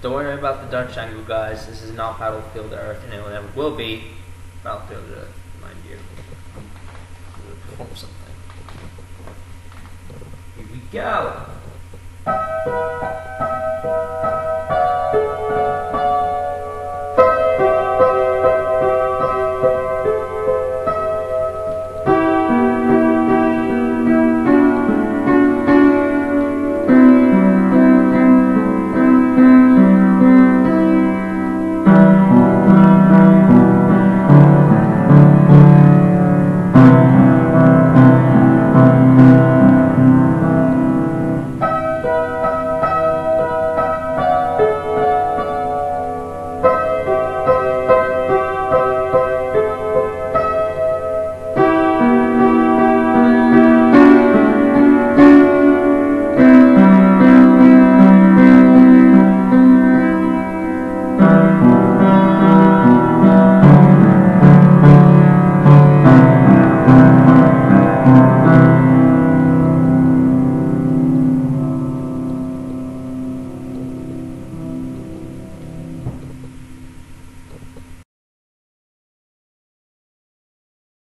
Don't worry about the Dutch angle, guys. This is not Battlefield Earth, and it never will be Battlefield Earth, mind you. Perform something. Here we go.